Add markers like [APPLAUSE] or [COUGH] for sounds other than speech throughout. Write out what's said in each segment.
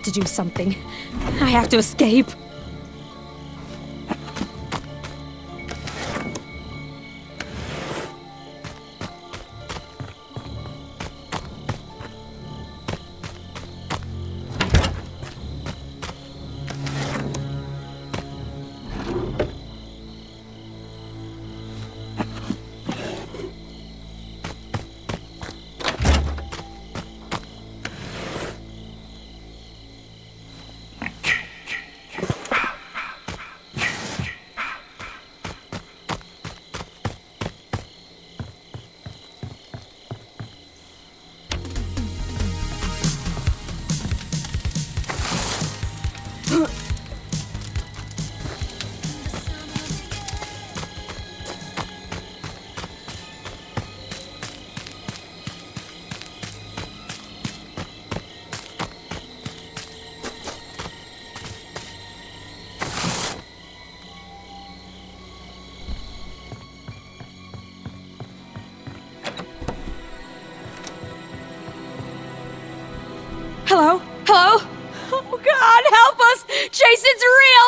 have to do something. I have to escape. Hello? Oh God, help us! Jason's real!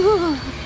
Oh. [LAUGHS]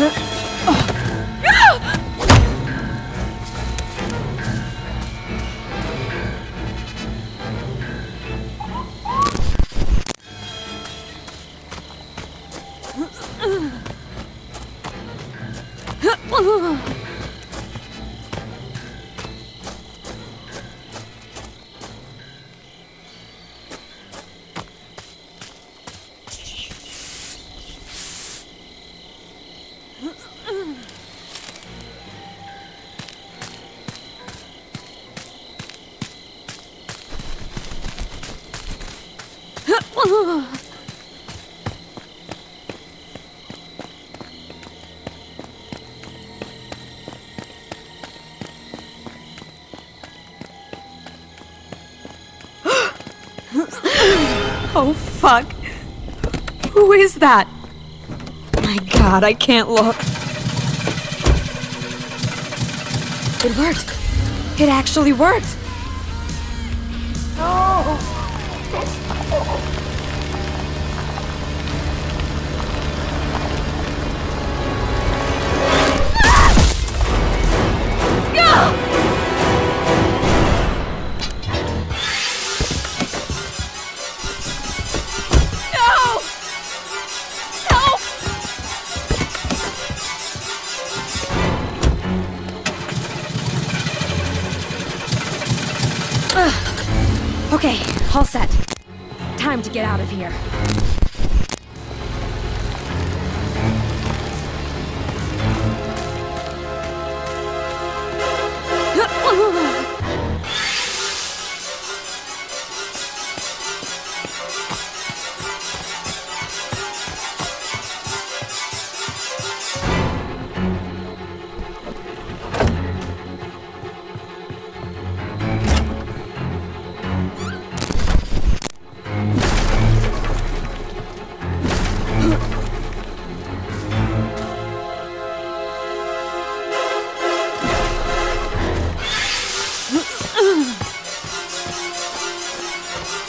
Huh? [GASPS] Oh, fuck. Who is that? My god, I can't look. It worked. It actually worked. Okay, all set. Time to get out of here.